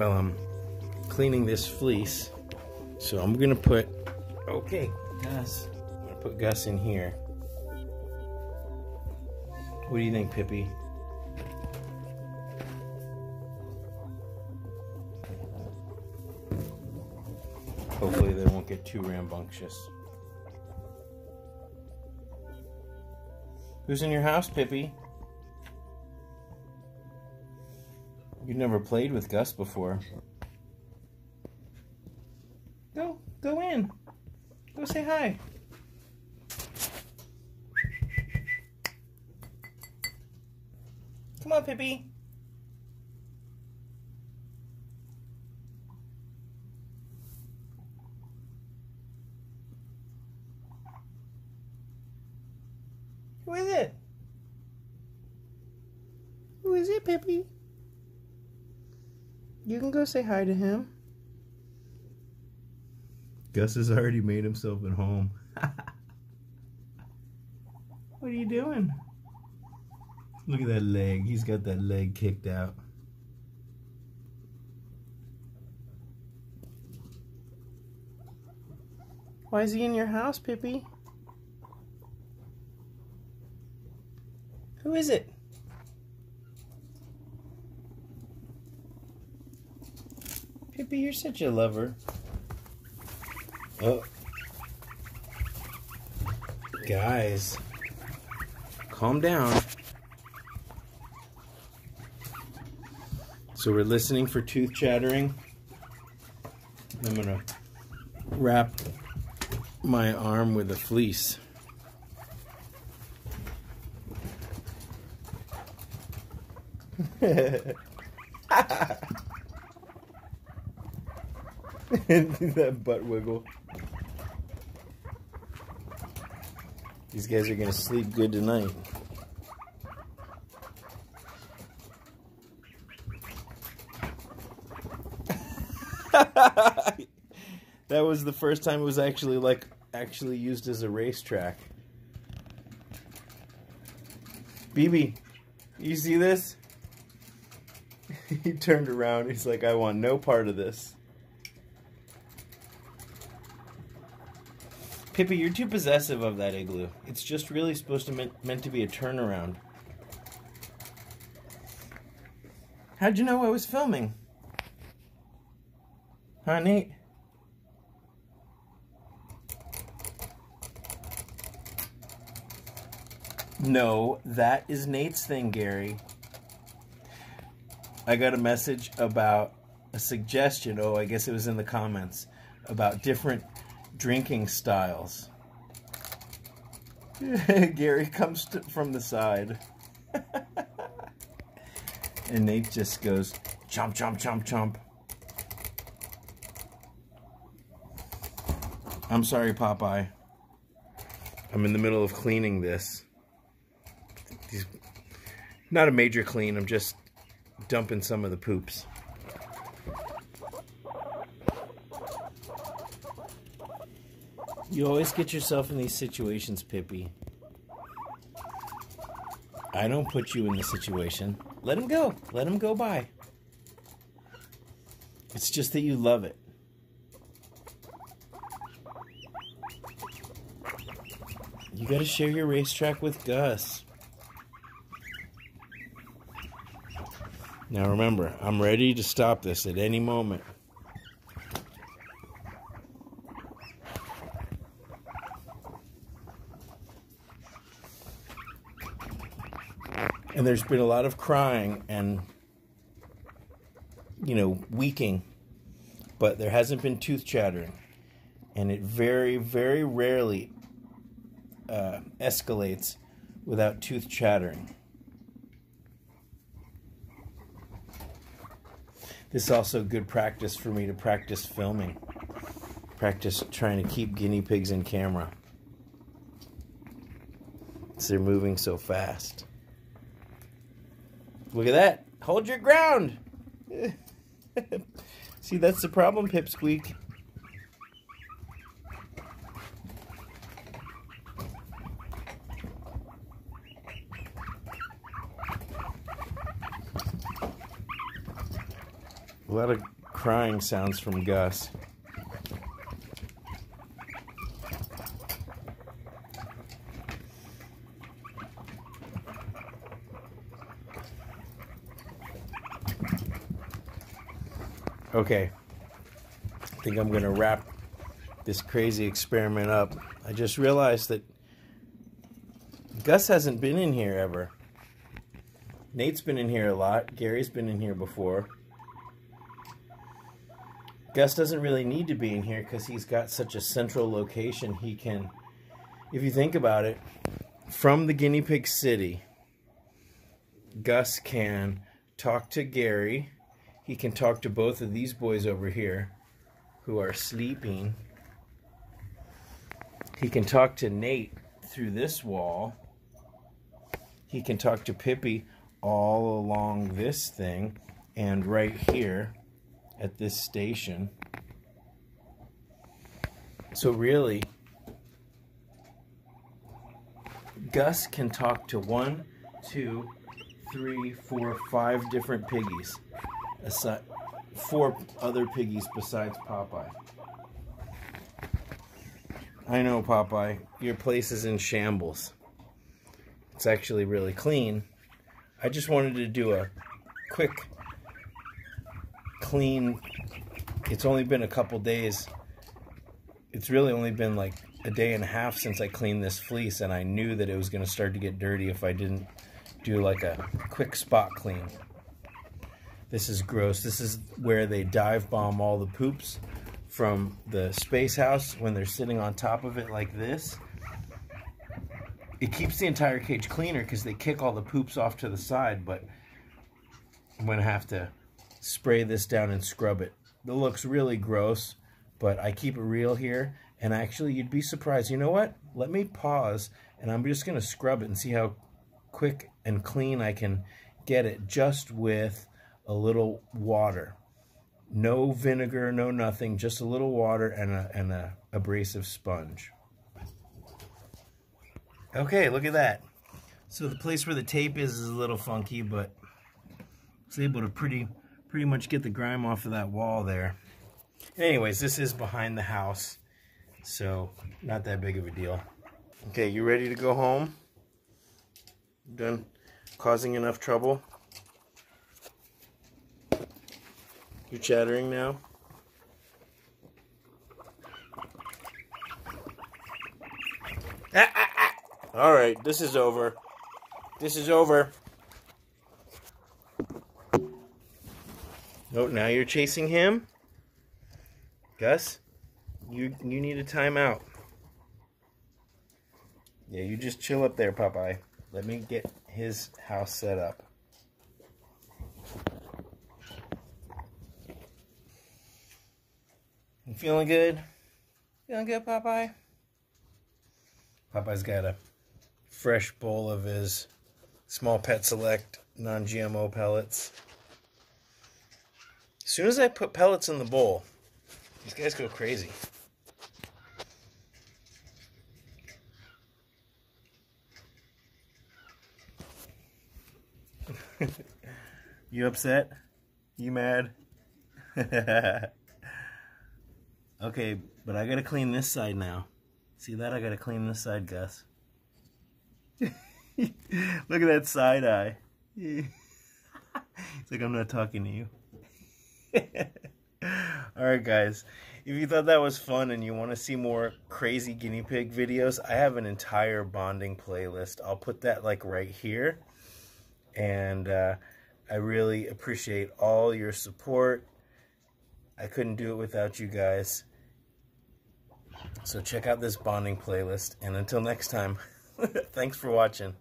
Well, I'm cleaning this fleece. So I'm gonna put, okay, Gus. I'm gonna put Gus in here. What do you think, Pippi? Hopefully they won't get too rambunctious. Who's in your house, Pippi? You've never played with Gus before. Go, go in. Go say hi. Come on, Pippi. Who is it? Who is it, Pippi? You can go say hi to him. Gus has already made himself at home. what are you doing? Look at that leg. He's got that leg kicked out. Why is he in your house, Pippi? Who is it? You're such a lover. Oh. Guys. Calm down. So we're listening for tooth chattering. I'm gonna wrap my arm with a fleece. that butt wiggle. These guys are gonna sleep good tonight. that was the first time it was actually like actually used as a racetrack. BB, you see this? he turned around. He's like, I want no part of this. Pippi, you're too possessive of that igloo. It's just really supposed to meant, meant to be a turnaround. How'd you know I was filming? Huh, Nate? No, that is Nate's thing, Gary. I got a message about a suggestion. Oh, I guess it was in the comments about different drinking styles. Gary comes to, from the side. and Nate just goes, chomp, chomp, chomp, chomp. I'm sorry, Popeye. I'm in the middle of cleaning this. Not a major clean, I'm just dumping some of the poops. You always get yourself in these situations, Pippi. I don't put you in the situation. Let him go. Let him go by. It's just that you love it. You gotta share your racetrack with Gus. Now remember, I'm ready to stop this at any moment. And there's been a lot of crying and, you know, wheeking, but there hasn't been tooth chattering. And it very, very rarely uh, escalates without tooth chattering. This is also good practice for me to practice filming. Practice trying to keep guinea pigs in camera. they're moving so fast. Look at that. Hold your ground. See, that's the problem, Pipsqueak. A lot of crying sounds from Gus. Okay. I think I'm going to wrap this crazy experiment up. I just realized that Gus hasn't been in here ever. Nate's been in here a lot. Gary's been in here before. Gus doesn't really need to be in here because he's got such a central location. He can, if you think about it, from the guinea pig city, Gus can talk to Gary. He can talk to both of these boys over here who are sleeping. He can talk to Nate through this wall. He can talk to Pippi all along this thing and right here at this station. So really, Gus can talk to one, two, three, four, five different piggies. Aside, four other piggies besides Popeye. I know, Popeye, your place is in shambles. It's actually really clean. I just wanted to do a quick clean. It's only been a couple days. It's really only been like a day and a half since I cleaned this fleece, and I knew that it was going to start to get dirty if I didn't do like a quick spot clean. This is gross. This is where they dive bomb all the poops from the space house when they're sitting on top of it like this. It keeps the entire cage cleaner because they kick all the poops off to the side, but I'm going to have to spray this down and scrub it. It looks really gross, but I keep it real here. And actually, you'd be surprised. You know what? Let me pause, and I'm just going to scrub it and see how quick and clean I can get it just with a little water. No vinegar, no nothing, just a little water and a, and a abrasive sponge. Okay, look at that. So the place where the tape is is a little funky, but I was able to pretty pretty much get the grime off of that wall there. Anyways, this is behind the house, so not that big of a deal. Okay, you ready to go home? Done causing enough trouble? You're chattering now? Ah, ah, ah. All right, this is over. This is over. Oh, now you're chasing him? Gus, you you need a timeout. Yeah, you just chill up there, Popeye. Let me get his house set up. You feeling good? Feeling good, Popeye? Popeye's got a fresh bowl of his small pet select non-GMO pellets. As soon as I put pellets in the bowl, these guys go crazy. you upset? You mad? okay, but I gotta clean this side now. See that? I gotta clean this side, Gus. Look at that side eye. it's like I'm not talking to you. Alright guys, if you thought that was fun and you want to see more crazy guinea pig videos, I have an entire bonding playlist. I'll put that like right here. And uh, I really appreciate all your support. I couldn't do it without you guys. So check out this bonding playlist. And until next time, thanks for watching.